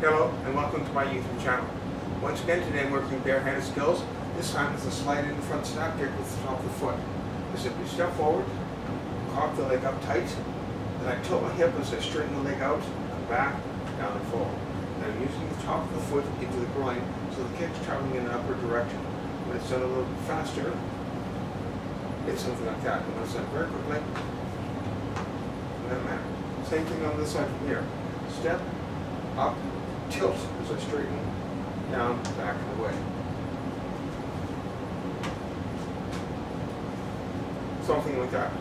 Hello and welcome to my YouTube channel. Once again today I'm working barehanded skills. This time it's a slide in the front snap kick with the top of the foot. I simply step forward, cock the leg up tight, then I tilt my hip as I straighten the leg out, come back, down and forward. And I'm using the top of the foot into the groin so the kick's traveling in an upward direction. When it's done a little bit faster, it's something like that. I'm going to very quickly. That manner. Same thing on this side from here. Step, up, tilt as I straighten, down, back, and away. Something like that.